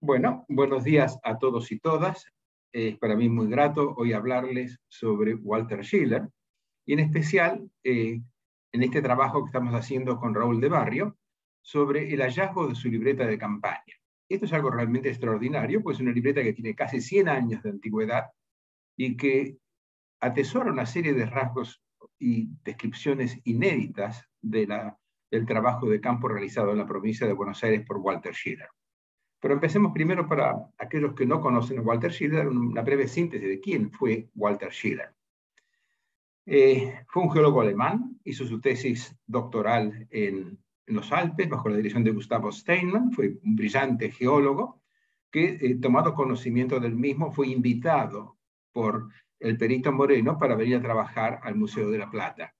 Bueno, buenos días a todos y todas. Es para mí muy grato hoy hablarles sobre Walter Schiller y en especial eh, en este trabajo que estamos haciendo con Raúl de Barrio sobre el hallazgo de su libreta de campaña. Esto es algo realmente extraordinario, pues es una libreta que tiene casi 100 años de antigüedad y que atesora una serie de rasgos y descripciones inéditas del trabajo de campo realizado en la provincia de Buenos Aires por Walter Schiller. Pero empecemos primero para aquellos que no conocen a Walter Schiller, una breve síntesis de quién fue Walter Schiller. Eh, fue un geólogo alemán, hizo su tesis doctoral en, los Alpes bajo la dirección de Gustavo Steinmann, fue un brillante geólogo que, eh, tomado conocimiento del mismo, fue invitado por el perito Moreno para venir a trabajar al Museo de la Plata.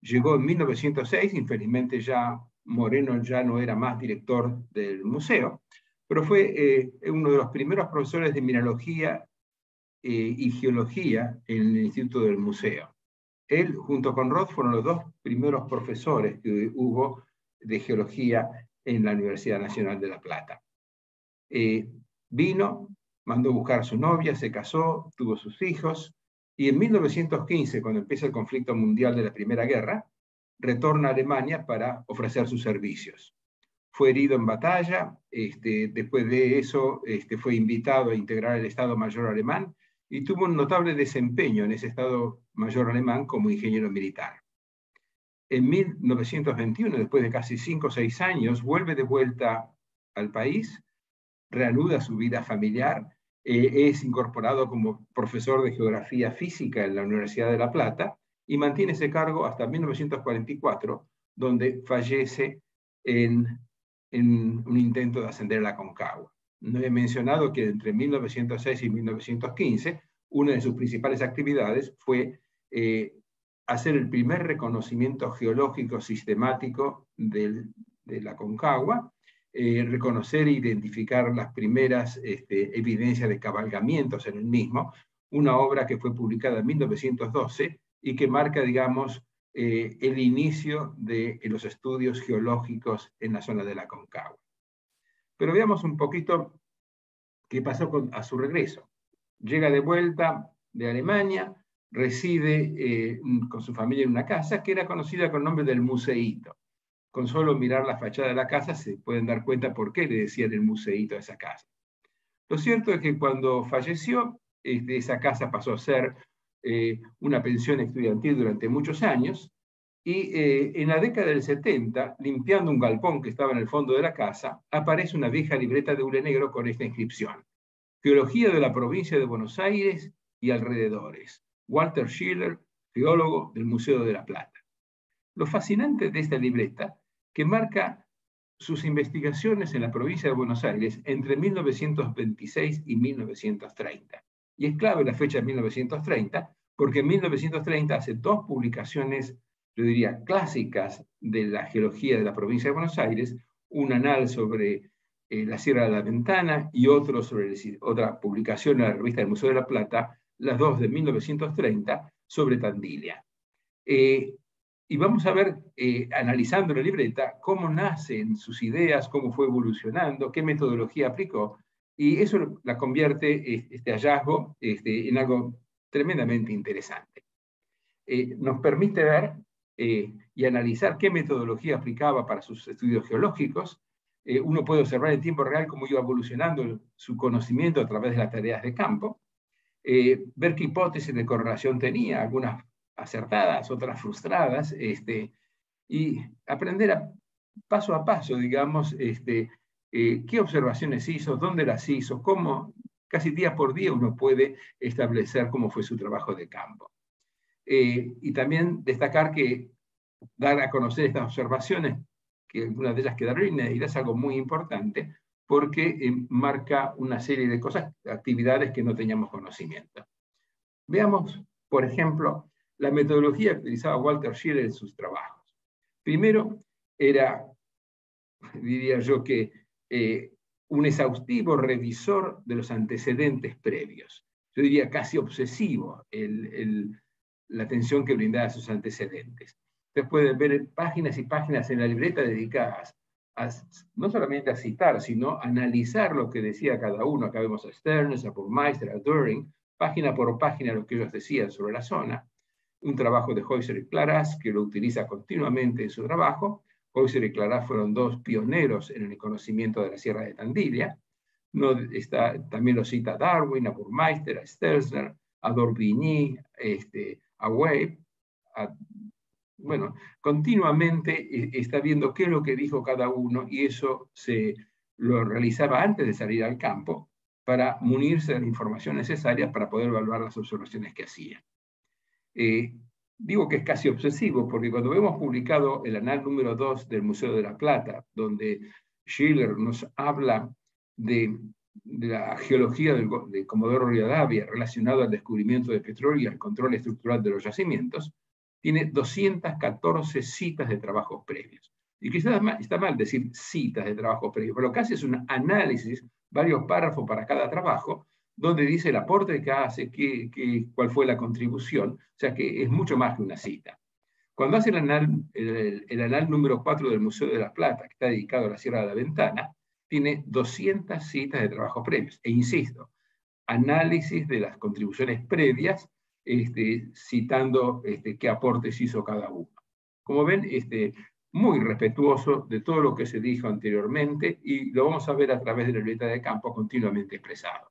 Llegó en 1906, infelizmente ya Moreno ya no era más director del museo, pero fue eh, uno de los primeros profesores de mineralogía eh, y geología en el Instituto del Museo. Él, junto con Roth, fueron los dos primeros profesores que hubo de geología en la Universidad Nacional de La Plata. Eh, vino, mandó buscar a su novia, se casó, tuvo sus hijos, y en 1915, cuando empieza el conflicto mundial de la Primera Guerra, retorna a Alemania para ofrecer sus servicios fue herido en batalla, este, después de eso este, fue invitado a integrar el Estado Mayor alemán y tuvo un notable desempeño en ese Estado Mayor alemán como ingeniero militar. En 1921, después de casi cinco o seis años, vuelve de vuelta al país, reanuda su vida familiar, eh, es incorporado como profesor de geografía física en la Universidad de La Plata y mantiene ese cargo hasta 1944, donde fallece en en un intento de ascender la Concagua. No he mencionado que entre 1906 y 1915, una de sus principales actividades fue eh, hacer el primer reconocimiento geológico sistemático de la Concagua, eh, reconocer e identificar las primeras este, evidencias de cabalgamientos en el mismo, una obra que fue publicada en 1912 y que marca, digamos, eh, el inicio de los estudios geológicos en la zona de la Concagua. Pero veamos un poquito qué pasó a su regreso. Llega de vuelta de Alemania, reside eh, con su familia en una casa que era conocida con el nombre del Museíto. Con solo mirar la fachada de la casa se pueden dar cuenta por qué le decían el Museíto a esa casa. Lo cierto es que cuando falleció, este, esa casa pasó a ser eh, una pensión estudiantil durante muchos años, y eh, en la década del 70, limpiando un galpón que estaba en el fondo de la casa, aparece una vieja libreta de hule negro con esta inscripción. Geología de la provincia de Buenos Aires y alrededores. Walter Schiller, geólogo del Museo de la Plata. Lo fascinante de esta libreta, que marca sus investigaciones en la provincia de Buenos Aires entre 1926 y 1930. Y es clave la fecha de 1930, porque en 1930 hace dos publicaciones, yo diría, clásicas de la geología de la provincia de Buenos Aires, un anal sobre eh, la Sierra de la Ventana y otro sobre otra publicación en la revista del Museo de la Plata, las dos de 1930, sobre Tandilia. Eh, y vamos a ver, eh, analizando la libreta, cómo nacen sus ideas, cómo fue evolucionando, qué metodología aplicó, y eso la convierte, este hallazgo, este, en algo tremendamente interesante. Eh, nos permite ver eh, y analizar qué metodología aplicaba para sus estudios geológicos. Eh, uno puede observar en tiempo real cómo iba evolucionando su conocimiento a través de las tareas de campo, ver qué hipótesis de correlación tenía, algunas acertadas, otras frustradas, este, y aprender a, paso a paso, digamos, este, eh, qué observaciones hizo, dónde las hizo, cómo casi día por día uno puede establecer cómo fue su trabajo de campo. Eh, y también destacar que dar a conocer estas observaciones, que algunas de ellas quedaron inéditas, es algo muy importante, porque eh, marca una serie de cosas, actividades que no teníamos conocimiento. Veamos, por ejemplo, la metodología que utilizaba Walter Schiller en sus trabajos. Primero, era, diría yo, que eh, un exhaustivo revisor de los antecedentes previos. Yo diría casi obsesivo la atención que brindaba a sus antecedentes. Ustedes pueden ver páginas y páginas en la libreta dedicadas no solamente a citar, sino a analizar lo que decía cada uno. Acá vemos a Stearns, a Burmeister, a During, página por página lo que ellos decían sobre la zona. Un trabajo de Heuser y Claras, que lo utiliza continuamente en su trabajo. Heuser y Claras fueron dos pioneros en el conocimiento de la Sierra de Tandilla. No, está, también lo cita Darwin, a Burmeister, a Stelzner, a este, a bueno, continuamente eh, está viendo qué es lo que dijo cada uno y eso se lo realizaba antes de salir al campo para munirse de la información necesaria para poder evaluar las observaciones que hacía. Eh, digo que es casi obsesivo porque cuando hemos publicado el anal número 2 del Museo de la Plata, donde Schiller nos habla de, la geología de Comodoro Rivadavia relacionado al descubrimiento de petróleo y al control estructural de los yacimientos, tiene 214 citas de trabajos previos. Y quizás está mal decir citas de trabajos previos, pero lo que es un análisis, varios párrafos para cada trabajo, donde dice el aporte que hace, qué, cuál fue la contribución, o sea que es mucho más que una cita. Cuando hace el anal, el, anal número 4 del Museo de la Plata, que está dedicado a la Sierra de la Ventana, tiene 200 citas de trabajos previos. E insisto, análisis de las contribuciones previas este, citando este, qué aportes hizo cada uno. Como ven, este, muy respetuoso de todo lo que se dijo anteriormente y lo vamos a ver a través de la libreta de campo continuamente expresado.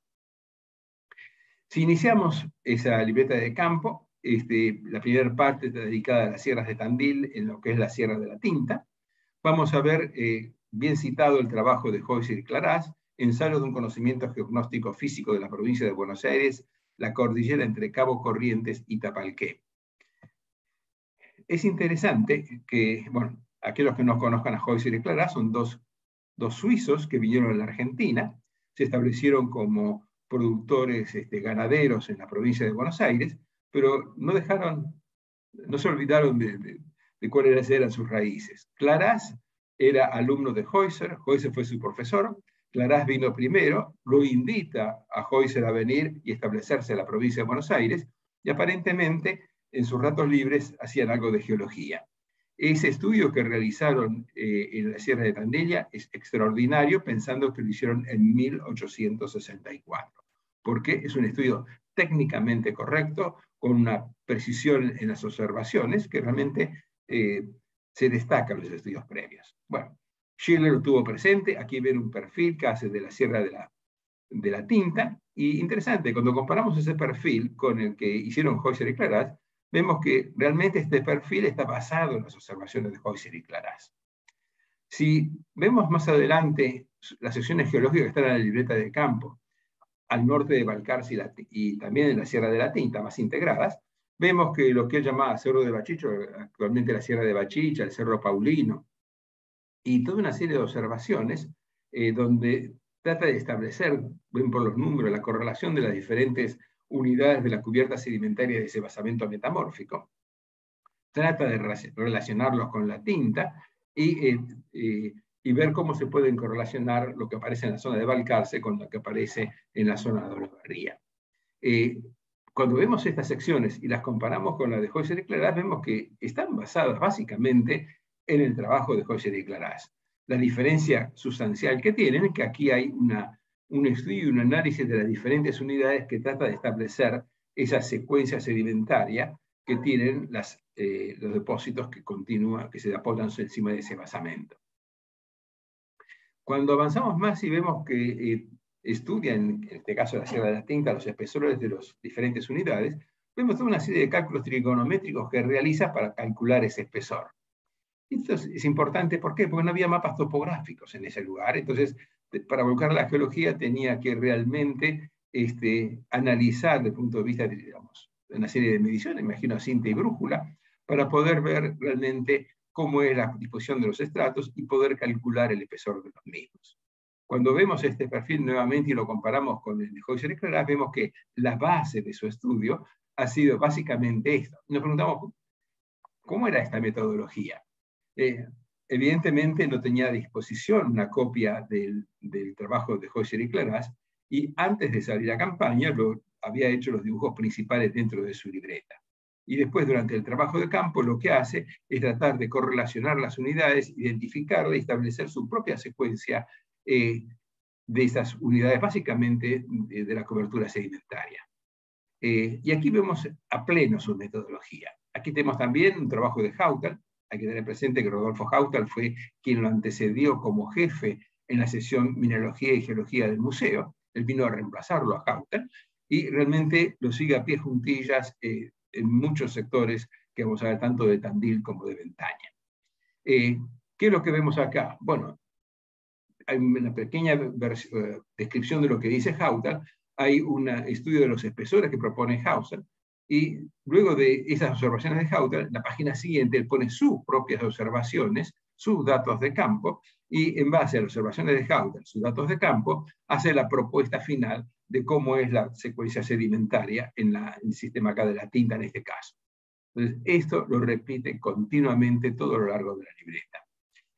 Si iniciamos esa libreta de campo, este, la primera parte está dedicada a las sierras de Tandil, en lo que es la Sierra de la Tinta. Vamos a ver, eh, bien citado, el trabajo de Joyce y Clarás, ensayo de un conocimiento geognóstico físico de la provincia de Buenos Aires la cordillera entre Cabo Corrientes y Tapalqué. Es interesante que, bueno, aquellos que no conozcan a Joyce y Clara son dos, dos suizos que vinieron a la Argentina, se establecieron como productores este, ganaderos en la provincia de Buenos Aires, pero no dejaron, no se olvidaron de, cuáles eran sus raíces. Claras era alumno de Heuser, Heuser fue su profesor, Clarás vino primero, lo invita a Heuser a venir y establecerse en la provincia de Buenos Aires, y aparentemente en sus ratos libres hacían algo de geología. Ese estudio que realizaron eh, en la Sierra de Tandella es extraordinario, pensando que lo hicieron en 1864, porque es un estudio técnicamente correcto, con una precisión en las observaciones que realmente eh, se destacan los estudios previos. Bueno, Schiller lo tuvo presente, aquí ven un perfil que hace de la Sierra de la, de la Tinta, y interesante, cuando comparamos ese perfil con el que hicieron Heuser y Claras, vemos que realmente este perfil está basado en las observaciones de Heuser y Claras. Si vemos más adelante las secciones geológicas que están en la libreta de campo, al norte de Balcarce y, también en la Sierra de la Tinta, más integradas, vemos que lo que él llamaba Cerro de Bachicho, actualmente la Sierra de Bachicha, el Cerro Paulino, y toda una serie de observaciones eh, donde trata de establecer, ven por los números, la correlación de las diferentes unidades de la cubierta sedimentaria de ese basamento metamórfico, trata de relacionarlos con la tinta y, eh, eh, y, ver cómo se pueden correlacionar lo que aparece en la zona de Balcarce con lo que aparece en la zona de Olavarría. cuando vemos estas secciones y las comparamos con la de José de Clarás, vemos que están basadas básicamente en el trabajo de José de Clarás. La diferencia sustancial que tienen es que aquí hay un estudio y un análisis de las diferentes unidades que trata de establecer esa secuencia sedimentaria que tienen las, eh, los depósitos que continúan, que se depositan encima de ese basamento. Cuando avanzamos más y vemos que eh, estudian, en este caso la Sierra de la Tinta, los espesores de las diferentes unidades, vemos toda una serie de cálculos trigonométricos que realiza para calcular ese espesor. Esto es, importante, ¿por qué? Porque no había mapas topográficos en ese lugar. Entonces, para buscar la geología tenía que realmente este, analizar desde el punto de vista, digamos, una serie de mediciones, imagino cinta y brújula, para poder ver realmente cómo es la disposición de los estratos y poder calcular el espesor de los mismos. Cuando vemos este perfil nuevamente y lo comparamos con el de Heuser y Clarás, vemos que la base de su estudio ha sido básicamente esto. Nos preguntamos, ¿cómo era esta metodología? Eh, evidentemente no tenía a disposición una copia del, trabajo de José y Claras, y antes de salir a campaña lo, había hecho los dibujos principales dentro de su libreta. Y después durante el trabajo de campo lo que hace es tratar de correlacionar las unidades, identificarlas y establecer su propia secuencia eh, de esas unidades, básicamente de, la cobertura sedimentaria. Eh, y aquí vemos a pleno su metodología. Aquí tenemos también un trabajo de Hautal. Hay que tener presente que Rodolfo Hautal fue quien lo antecedió como jefe en la sesión Mineralogía y Geología del museo. Él vino a reemplazarlo a Hautal y realmente lo sigue a pie juntillas eh, en muchos sectores que vamos a ver tanto de Tandil como de Ventaña. Eh, ¿Qué es lo que vemos acá? Bueno, hay una pequeña eh, descripción de lo que dice Hautal, hay un estudio de los espesores que propone Hauser, y luego de esas observaciones de Hautal, la página siguiente él pone sus propias observaciones, sus datos de campo, y en base a las observaciones de Hautal, sus datos de campo, hace la propuesta final de cómo es la secuencia sedimentaria en, el sistema acá de la tinta en este caso. Entonces, esto lo repite continuamente todo lo largo de la libreta.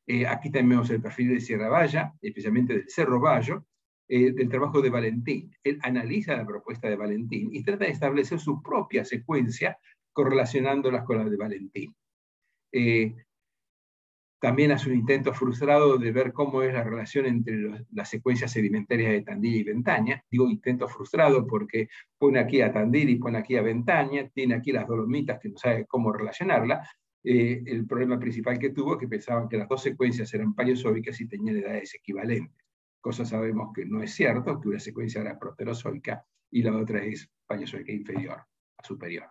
Eh, aquí tenemos el perfil de Sierra Valla, especialmente del Cerro Bayo, eh, del trabajo de Valentín. Él analiza la propuesta de Valentín y trata de establecer su propia secuencia correlacionándolas con las de Valentín. Eh, también hace un intento frustrado de ver cómo es la relación entre las secuencias sedimentarias de Tandil y Ventaña. Digo intento frustrado porque pone aquí a Tandil y pone aquí a Ventaña, tiene aquí las dolomitas que no sabe cómo relacionarla. Eh, el problema principal que tuvo es que pensaban que las dos secuencias eran paleozoicas y tenían edades equivalentes. Cosa sabemos que no es cierto, que una secuencia era proterozoica y la otra es paleozoica inferior a superior.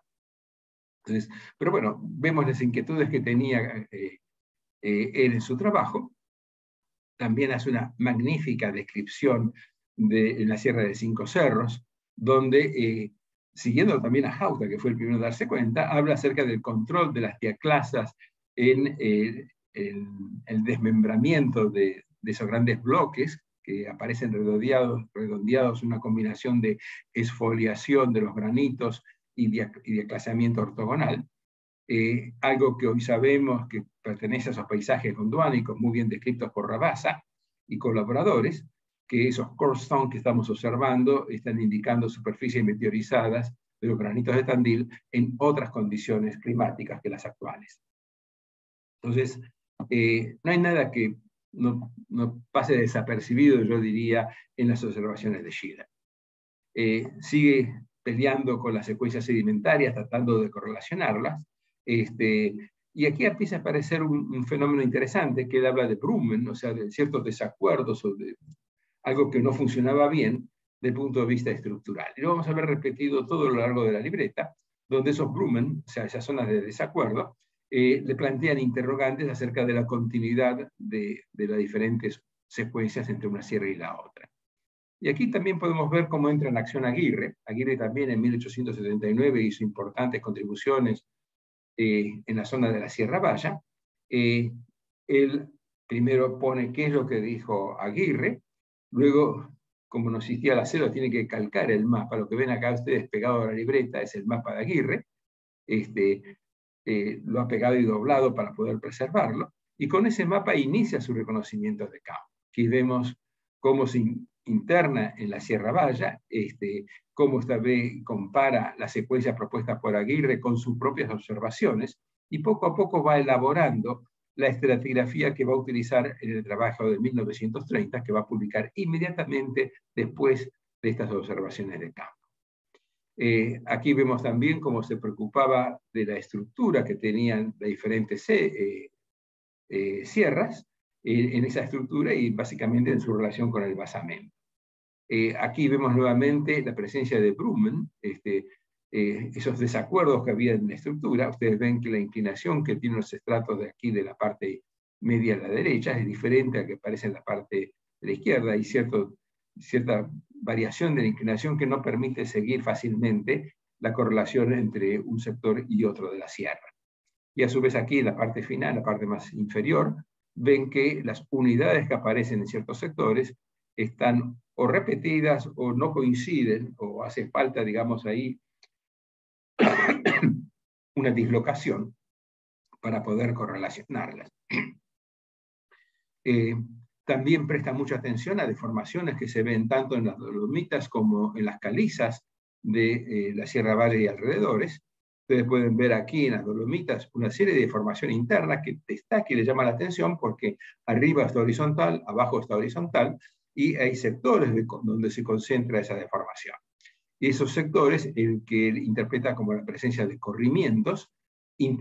Entonces, pero bueno, vemos las inquietudes que tenía eh, él eh, en su trabajo. También hace una magnífica descripción de la Sierra de Cinco Cerros, donde, eh, siguiendo también a Jauta, que fue el primero a darse cuenta, habla acerca del control de las diaclasas en eh, el, desmembramiento de, esos grandes bloques que aparecen redondeados, redondeados, una combinación de esfoliación de los granitos y, diaclasamiento ortogonal. Eh, algo que hoy sabemos que pertenece a esos paisajes gondwánicos muy bien descritos por Rabasa y colaboradores, que esos core stones que estamos observando están indicando superficies meteorizadas de los granitos de Tandil en otras condiciones climáticas que las actuales. Entonces, eh, no hay nada que no, pase desapercibido, yo diría, en las observaciones de Shida. Eh, sigue peleando con las secuencias sedimentarias, tratando de correlacionarlas, este, y aquí empieza a aparecer un, fenómeno interesante que él habla de Brumen, o sea, de ciertos desacuerdos o de algo que no funcionaba bien desde el punto de vista estructural. Y lo vamos a ver repetido todo lo largo de la libreta, donde esos Brumen, o sea, esas zonas de desacuerdo, eh, le plantean interrogantes acerca de la continuidad de, de las diferentes secuencias entre una sierra y la otra. Y aquí también podemos ver cómo entra en acción Aguirre. Aguirre también en 1879 hizo importantes contribuciones eh, en la zona de la Sierra Valla. Eh, él primero pone qué es lo que dijo Aguirre, luego, como no existía la celo, tiene que calcar el mapa. Lo que ven acá ustedes pegado a la libreta es el mapa de Aguirre. Este, eh, lo ha pegado y doblado para poder preservarlo. Y con ese mapa inicia su reconocimiento de campo. Aquí vemos cómo se interna en la Sierra Valla, este, cómo esta vez compara la secuencia propuesta por Aguirre con sus propias observaciones y poco a poco va elaborando la estratigrafía que va a utilizar en el trabajo de 1930, que va a publicar inmediatamente después de estas observaciones de campo. Eh, aquí vemos también cómo se preocupaba de la estructura que tenían las diferentes eh, eh, sierras en esa estructura y básicamente en su relación con el basamento. Eh, aquí vemos nuevamente la presencia de Brumen, este, eh, esos desacuerdos que había en la estructura. Ustedes ven que la inclinación que tienen los estratos de aquí de la parte media a la derecha es diferente a que aparece en la parte de la izquierda. Hay cierto, cierta variación de la inclinación que no permite seguir fácilmente la correlación entre un sector y otro de la sierra. Y a su vez aquí en la parte final, la parte más inferior, ven que las unidades que aparecen en ciertos sectores están o repetidas o no coinciden o hace falta, digamos, ahí una dislocación para poder correlacionarlas. Eh, también presta mucha atención a deformaciones que se ven tanto en las dolomitas como en las calizas de eh, la Sierra Valle y alrededores, Ustedes pueden ver aquí en las Dolomitas una serie de formación interna que destaca y le llama la atención porque arriba está horizontal, abajo está horizontal, y hay sectores donde se concentra esa deformación. Y esos sectores, el que interpreta como la presencia de corrimientos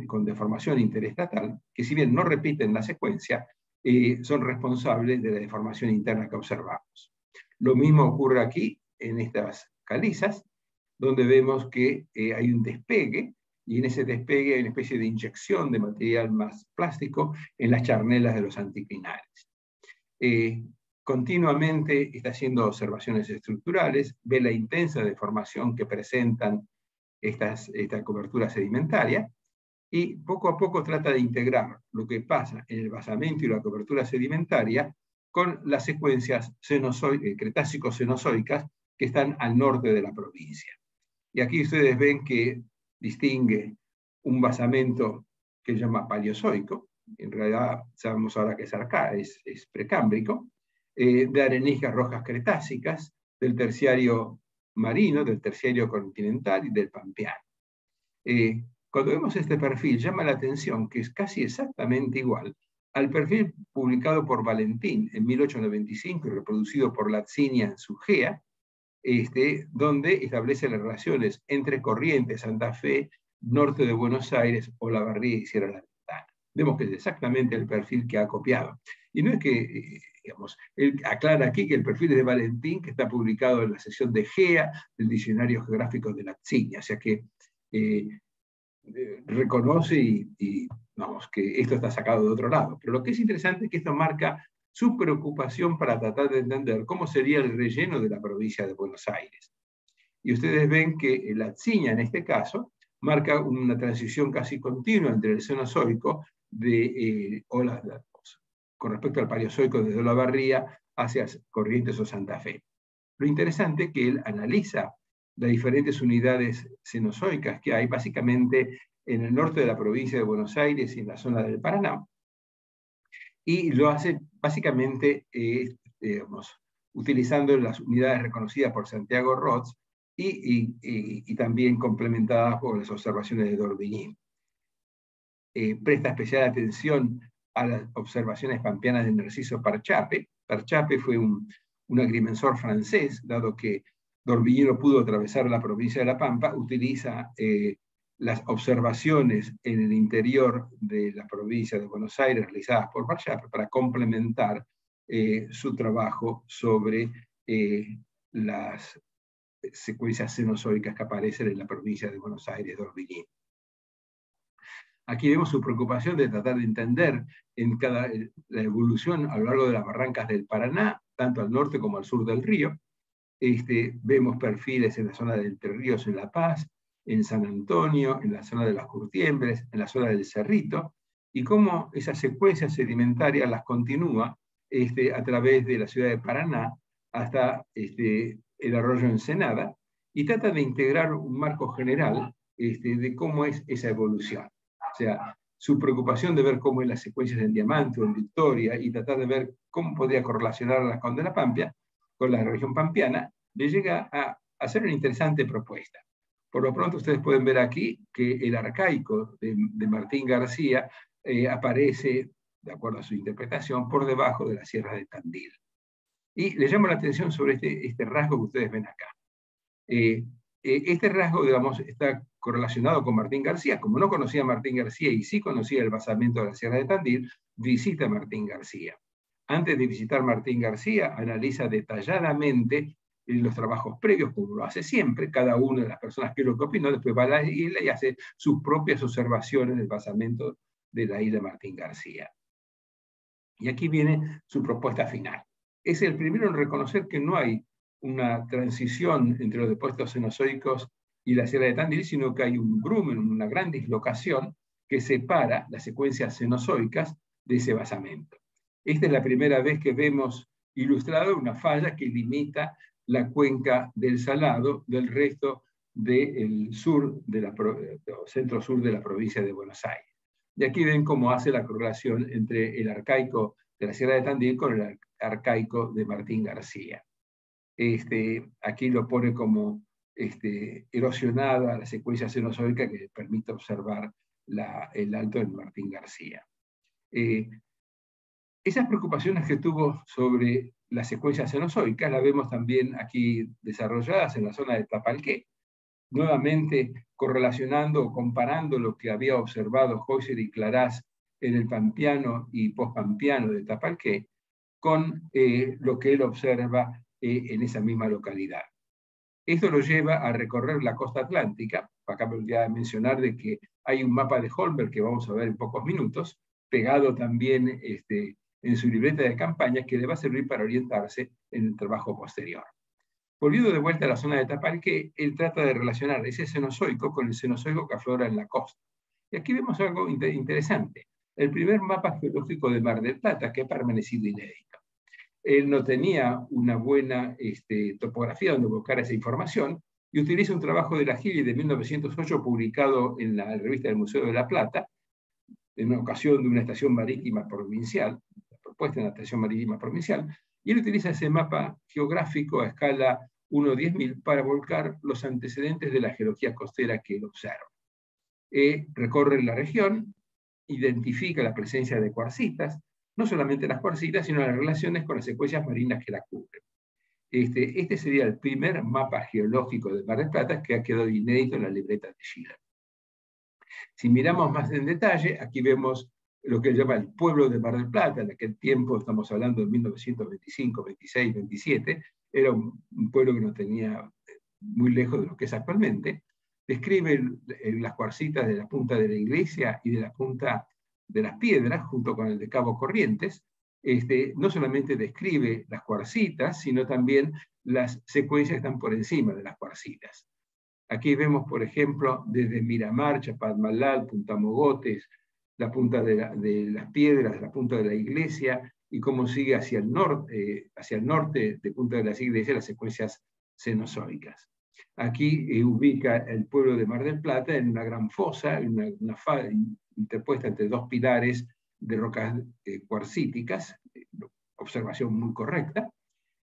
con deformación interestatal, que si bien no repiten la secuencia, eh, son responsables de la deformación interna que observamos. Lo mismo ocurre aquí en estas calizas, donde vemos que eh, hay un despegue, y en ese despegue hay una especie de inyección de material más plástico en las charnelas de los anticlinales. Eh, continuamente está haciendo observaciones estructurales, ve la intensa deformación que presentan estas, esta cobertura sedimentaria, y poco a poco trata de integrar lo que pasa en el basamento y la cobertura sedimentaria con las secuencias eh, cretácico-cenozoicas que están al norte de la provincia. Y aquí ustedes ven que distingue un basamento que se llama paleozoico, en realidad sabemos ahora que es arca, es, precámbrico, eh, de areniscas rojas cretácicas, del terciario marino, del terciario continental y del pampeano. Eh, cuando vemos este perfil, llama la atención que es casi exactamente igual al perfil publicado por Valentín en 1895 y reproducido por Latzinia en su GEA, este, donde establece las relaciones entre Corrientes, Santa Fe, norte de Buenos Aires, o La Barría y Sierra Ventana. Vemos que es exactamente el perfil que ha copiado. Y no es que, eh, digamos, él aclara aquí que el perfil es de Valentín, que está publicado en la sección de GEA del Diccionario Geográfico de Latzinia, o sea que eh, eh, reconoce y, vamos, que esto está sacado de otro lado. Pero lo que es interesante es que esto marca su preocupación para tratar de entender cómo sería el relleno de la provincia de Buenos Aires. Y ustedes ven que la ciña, en este caso, marca una transición casi continua entre el Cenozoico de, eh, con respecto al Paleozoico desde la Barría hacia Corrientes o Santa Fe. Lo interesante es que él analiza las diferentes unidades cenozoicas que hay básicamente en el norte de la provincia de Buenos Aires y en la zona del Paraná, y lo hace básicamente eh, utilizando las unidades reconocidas por Santiago Roth y, también complementadas por las observaciones de D'Orbigny. Eh, presta especial atención a las observaciones pampeanas de Narciso Parchape. Parchape fue un, agrimensor francés, dado que D'Orbigny no pudo atravesar la provincia de La Pampa, utiliza eh, las observaciones en el interior de la provincia de Buenos Aires realizadas por Barchap para complementar eh, su trabajo sobre eh, las secuencias cenozoicas que aparecen en la provincia de Buenos Aires de. Aquí vemos su preocupación de tratar de entender en cada, la evolución a lo largo de las barrancas del Paraná, tanto al norte como al sur del río. Este, vemos perfiles en la zona de Entre Ríos en La Paz, en San Antonio, en la zona de las Curtiembres, en la zona del Cerrito, y cómo esa secuencia sedimentaria las continúa este, a través de la ciudad de Paraná hasta este, el arroyo Ensenada, y trata de integrar un marco general este, de cómo es esa evolución. O sea, su preocupación de ver cómo es las secuencias en Diamante o en Victoria y tratar de ver cómo podría correlacionarlas con de la Pampia, con la región pampeana, le llega a hacer una interesante propuesta. Por lo pronto ustedes pueden ver aquí que el arcaico de, Martín García eh, aparece, de acuerdo a su interpretación, por debajo de la Sierra de Tandil. Y les llamo la atención sobre este, este rasgo que ustedes ven acá. Eh, eh, este rasgo, digamos, está correlacionado con Martín García. Como no conocía a Martín García y sí conocía el basamento de la Sierra de Tandil, visita a Martín García. Antes de visitar Martín García, analiza detalladamente los trabajos previos, como lo hace siempre, cada una de las personas que lo opinó, después va a la isla y hace sus propias observaciones del basamento de la isla Martín García. Y aquí viene su propuesta final. Es el primero en reconocer que no hay una transición entre los depósitos cenozoicos y la Sierra de Tandil, sino que hay un grumen, una gran dislocación que separa las secuencias cenozoicas de ese basamento. Esta es la primera vez que vemos ilustrado una falla que limita la cuenca del Salado del resto del sur, de centro sur de la provincia de Buenos Aires. Y aquí ven cómo hace la correlación entre el arcaico de la Sierra de Tandil con el arcaico de Martín García. Este, aquí lo pone como este, erosionada la secuencia cenozoica que permite observar el alto del Martín García. Eh, esas preocupaciones que tuvo sobre las secuencias cenozoicas las vemos también aquí desarrolladas en la zona de Tapalqué, nuevamente correlacionando o comparando lo que había observado Heuser y Clarás en el Pampiano y Pospampiano de Tapalqué con eh, lo que él observa eh, en esa misma localidad. Esto lo lleva a recorrer la costa atlántica. Acá me olvidé de mencionar de que hay un mapa de Holberg que vamos a ver en pocos minutos, pegado también este, en su libreta de campaña, que le va a servir para orientarse en el trabajo posterior. Volviendo de vuelta a la zona de Tapalqué, él trata de relacionar ese cenozoico con el cenozoico que aflora en la costa. Y aquí vemos algo interesante. El primer mapa geológico de Mar del Plata, que ha permanecido inédito. Él no tenía una buena este, topografía donde buscar esa información y utiliza un trabajo de la Gili de 1908 publicado en la revista del Museo de la Plata, en ocasión de una estación marítima provincial, propuesta en la estación marítima provincial, y él utiliza ese mapa geográfico a escala 1-10.000 para volcar los antecedentes de la geología costera que él observa. Eh, recorre la región, identifica la presencia de cuarcitas, no solamente las cuarcitas, sino las relaciones con las secuencias marinas que la cubren. Este, este sería el primer mapa geológico de Mar del Plata que ha quedado inédito en la libreta de Schiller. Si miramos más en detalle, aquí vemos lo que él llama el pueblo de Mar del Plata, en aquel tiempo, estamos hablando de 1925, 26, 27, era un, pueblo que no tenía eh, muy lejos de lo que es actualmente. Describe las cuarcitas de la punta de la iglesia y de la punta de las piedras, junto con el de Cabo Corrientes, este, no solamente describe las cuarcitas, sino también las secuencias que están por encima de las cuarcitas. Aquí vemos, por ejemplo, desde Miramar, Chapadmalal, Punta Mogotes, la punta de, las piedras, la punta de la iglesia, y cómo sigue hacia el, norte, eh, hacia el norte de Punta de las Iglesias las secuencias cenozoicas. Aquí eh, ubica el pueblo de Mar del Plata en una gran fosa, una, una, interpuesta entre dos pilares de rocas eh, cuarcíticas, observación muy correcta,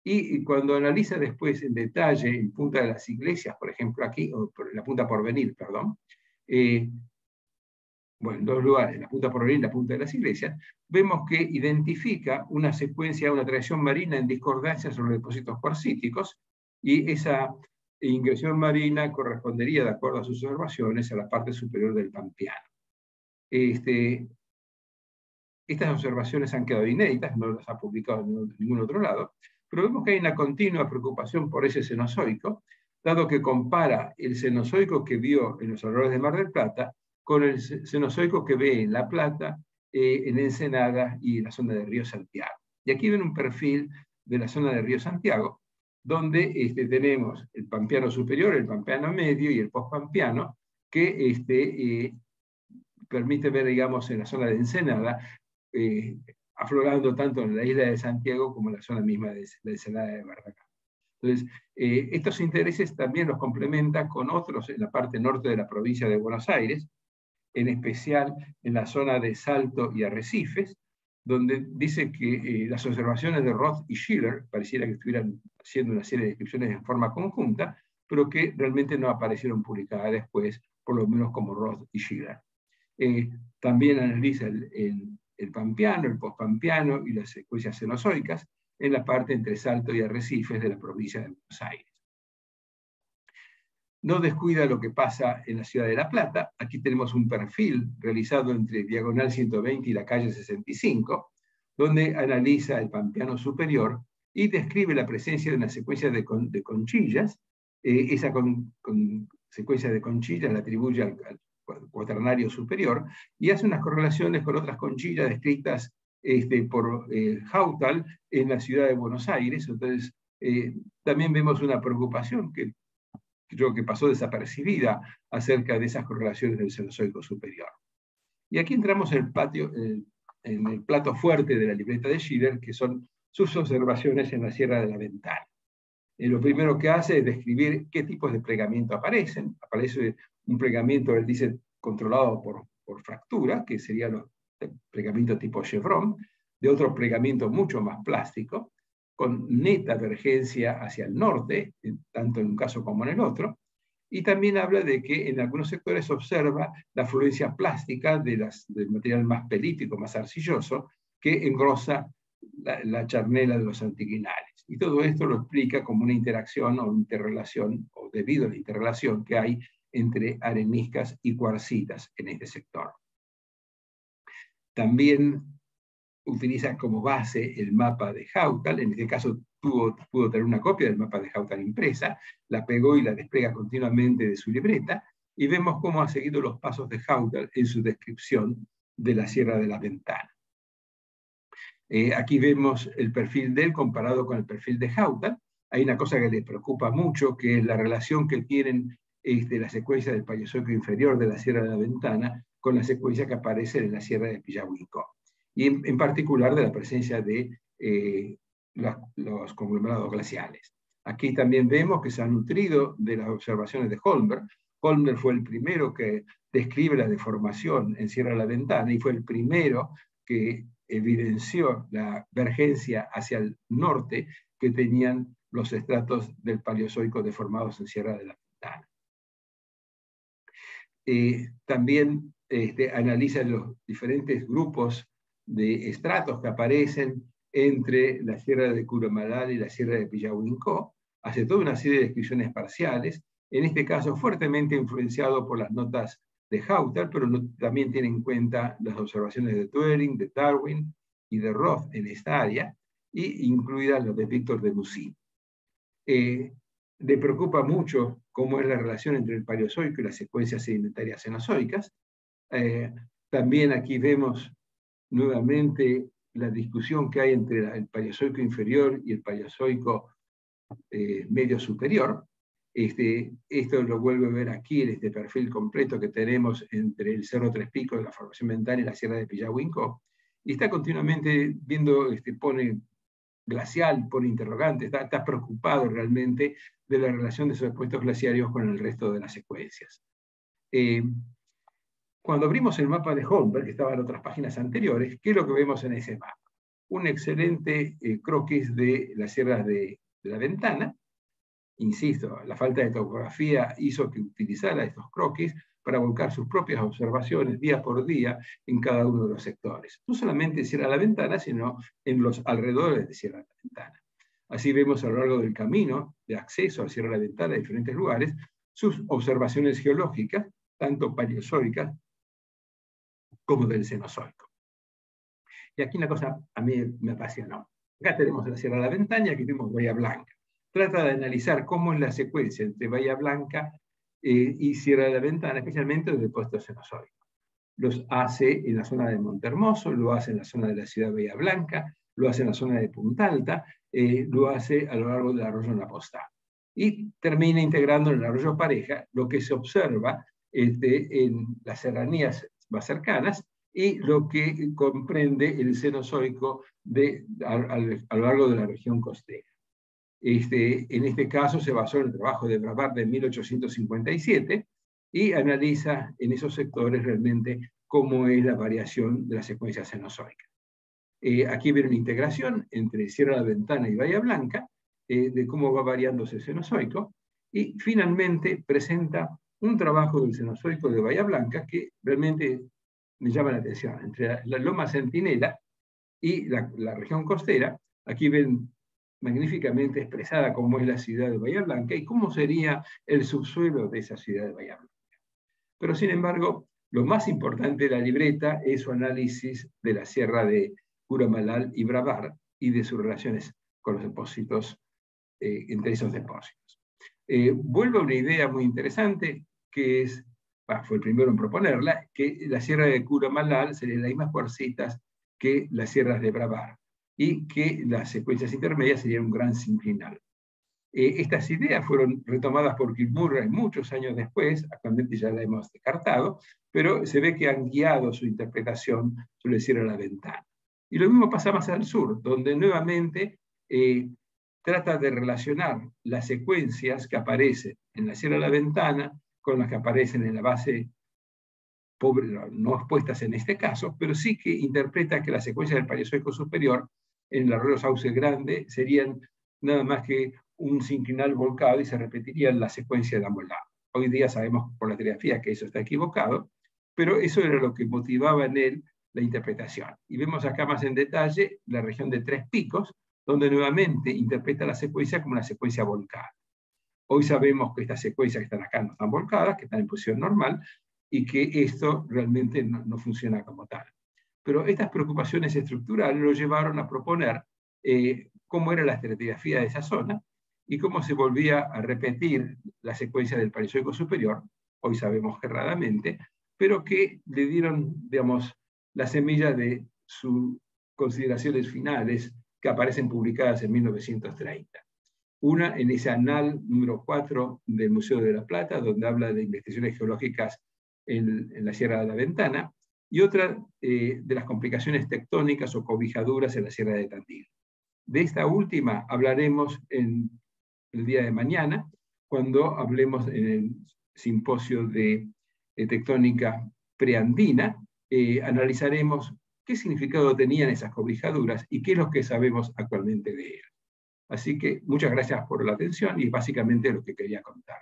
y, cuando analiza después en detalle en punta de las iglesias, por ejemplo aquí, o la punta por venir, perdón, eh, bueno, en dos lugares, la punta por venir y la punta de las iglesias, vemos que identifica una secuencia, una traición marina en discordancia sobre depósitos cuarcíticos, y esa ingresión marina correspondería, de acuerdo a sus observaciones, a la parte superior del Pampeano. Este, estas observaciones han quedado inéditas, no las ha publicado en ningún otro lado, pero vemos que hay una continua preocupación por ese cenozoico, dado que compara el cenozoico que vio en los alrededores de Mar del Plata con el cenozoico que ve en La Plata, eh, en Ensenada y en la zona de Río Santiago. Y aquí ven un perfil de la zona de Río Santiago, donde este, tenemos el pampeano superior, el pampeano medio y el postpampeano, que este, eh, permite ver, digamos, en la zona de Ensenada, eh, aflorando tanto en la isla de Santiago como en la zona misma de la Ensenada de Barracá. Entonces, eh, estos intereses también los complementa con otros en la parte norte de la provincia de Buenos Aires, en especial en la zona de Salto y Arrecifes, donde dice que eh, las observaciones de Roth y Schiller pareciera que estuvieran haciendo una serie de descripciones en forma conjunta, pero que realmente no aparecieron publicadas después, por lo menos como Roth y Schiller. Eh, también analiza el, el, pampeano, el y las secuencias cenozoicas en la parte entre Salto y Arrecifes de la provincia de Buenos Aires. No descuida lo que pasa en la ciudad de La Plata. Aquí tenemos un perfil realizado entre Diagonal 120 y la calle 65, donde analiza el pampeano superior y describe la presencia de una secuencia de, conchillas. Eh, esa secuencia de conchillas la atribuye al, cuaternario superior, y hace unas correlaciones con otras conchillas descritas este, por eh, Hautal en la ciudad de Buenos Aires. Entonces, eh, también vemos una preocupación que creo que pasó desapercibida acerca de esas correlaciones del Cenozoico superior. Y aquí entramos en el, patio, en el plato fuerte de la libreta de Schiller, que son sus observaciones en la Sierra de la Ventana. Eh, lo primero que hace es describir qué tipos de plegamiento aparecen. Aparece un plegamiento, él dice, controlado por, por fractura, que sería el plegamiento tipo chevron, de otro plegamiento mucho más plástico, con neta divergencia hacia el norte, tanto en un caso como en el otro, y también habla de que en algunos sectores se observa la fluencia plástica de del material más pelítico, más arcilloso, que engrosa la, charnela de los antiquinales. Y todo esto lo explica como una interacción o interrelación, o debido a la interrelación que hay entre areniscas y cuarcitas en este sector. También utiliza como base el mapa de Hautal, en este caso pudo tener una copia del mapa de Hautal impresa, la pegó y la despliega continuamente de su libreta, y vemos cómo ha seguido los pasos de Hautal en su descripción de la Sierra de la Ventana. Eh, aquí vemos el perfil de él comparado con el perfil de Hautal. Hay una cosa que le preocupa mucho, que es la relación que tienen este, la secuencia del Paleozoico inferior de la Sierra de la Ventana con la secuencia que aparece en la Sierra de Pillahuinco. Y en, particular de la presencia de eh, los conglomerados glaciales. Aquí también vemos que se ha nutrido de las observaciones de Holmberg. Holmberg fue el primero que describe la deformación en Sierra de la Ventana y fue el primero que evidenció la vergencia hacia el norte que tenían los estratos del Paleozoico deformados en Sierra de la Ventana. Eh, también este, analiza los diferentes grupos de estratos que aparecen entre la Sierra de Curomalal y la Sierra de Pillahuincó, hace toda una serie de descripciones parciales, en este caso fuertemente influenciado por las notas de Hauter, pero también tiene en cuenta las observaciones de Turing, de Darwin y de Roth en esta área, y incluidas las de Víctor de Mussy. Eh, le preocupa mucho cómo es la relación entre el paleozoico y las secuencias sedimentarias cenozoicas. Eh, también aquí vemos nuevamente la discusión que hay entre el paleozoico inferior y el paleozoico eh, medio superior. Este, esto lo vuelve a ver aquí en este perfil completo que tenemos entre el Cerro Tres Picos la formación mental y la Sierra de Pillahuinco. Y está continuamente viendo, este, pone glacial, pone interrogante, está, preocupado realmente de la relación de esos expuestos glaciarios con el resto de las secuencias. Eh, cuando abrimos el mapa de Holmberg, que estaba en otras páginas anteriores, ¿qué es lo que vemos en ese mapa? Un excelente eh, croquis de las sierras de la ventana, Insisto, la falta de topografía hizo que utilizara estos croquis para volcar sus propias observaciones día por día en cada uno de los sectores. No solamente en Sierra la Ventana, sino en los alrededores de Sierra la Ventana. Así vemos a lo largo del camino de acceso a Sierra la Ventana de diferentes lugares sus observaciones geológicas, tanto paleozoicas como del Cenozoico. Y aquí una cosa a mí me apasionó. Acá tenemos la Sierra de la Ventana, aquí tenemos Bahía Blanca trata de analizar cómo es la secuencia entre Bahía Blanca eh, y Sierra de la Ventana, especialmente los depósitos cenozoicos. Los hace en la zona de Montermoso, lo hace en la zona de la ciudad de Bahía Blanca, lo hace en la zona de Punta Alta, eh, lo hace a lo largo del arroyo Napostá. Y termina integrando en el arroyo Pareja lo que se observa este, en las serranías más cercanas y lo que comprende el Cenozoico de, a lo largo de la región costera. Este, en este caso se basó en el trabajo de Brabant de 1857 y analiza en esos sectores realmente cómo es la variación de la secuencia cenozoica. Eh, aquí viene una integración entre Sierra de la Ventana y Bahía Blanca, eh, de cómo va variando ese cenozoico, y finalmente presenta un trabajo del cenozoico de Bahía Blanca que realmente me llama la atención. Entre la, loma Centinela y la, región costera, aquí ven magníficamente expresada como es la ciudad de Bahía Blanca y cómo sería el subsuelo de esa ciudad de Bahía Blanca. Pero sin embargo, lo más importante de la libreta es su análisis de la sierra de Curamalal y Bravar y de sus relaciones con los depósitos, eh, entre esos depósitos. Eh, vuelvo a una idea muy interesante, que es, fue el primero en proponerla, que la sierra de Curamalal serían las mismas cuarcitas que las sierras de Bravar y que las secuencias intermedias serían un gran sinclinal. Eh, estas ideas fueron retomadas por Kilmurray muchos años después, actualmente ya la hemos descartado, pero se ve que han guiado su interpretación sobre Sierra la Ventana. Y lo mismo pasa más al sur, donde nuevamente eh, trata de relacionar las secuencias que aparecen en la Sierra de la Ventana con las que aparecen en la base pobre, no expuestas en este caso, pero sí que interpreta que la secuencia del Paleozoico superior en el arroyo Sauce Grande serían nada más que un sinclinal volcado y se repetiría la secuencia de Amolá. Hoy día sabemos por la telegrafía que eso está equivocado, pero eso era lo que motivaba en él la interpretación. Y vemos acá más en detalle la región de Tres Picos, donde nuevamente interpreta la secuencia como una secuencia volcada. Hoy sabemos que estas secuencias que están acá no están volcadas, que están en posición normal, y que esto realmente no, funciona como tal. Pero estas preocupaciones estructurales lo llevaron a proponer eh, cómo era la estratigrafía de esa zona y cómo se volvía a repetir la secuencia del Paleozoico superior, hoy sabemos que erradamente, pero que le dieron, digamos, la semilla de sus consideraciones finales aparecen publicadas en 1930. Una en ese anal número 4 del Museo de la Plata, donde habla de investigaciones geológicas en, la Sierra de la Ventana, y otra eh, de las complicaciones tectónicas o cobijaduras en la Sierra de Tandil. De esta última hablaremos en el día de mañana, cuando hablemos en el simposio de, tectónica preandina, eh, analizaremos qué significado tenían esas cobijaduras y qué es lo que sabemos actualmente de ellas. Así que muchas gracias por la atención y básicamente lo que quería contar.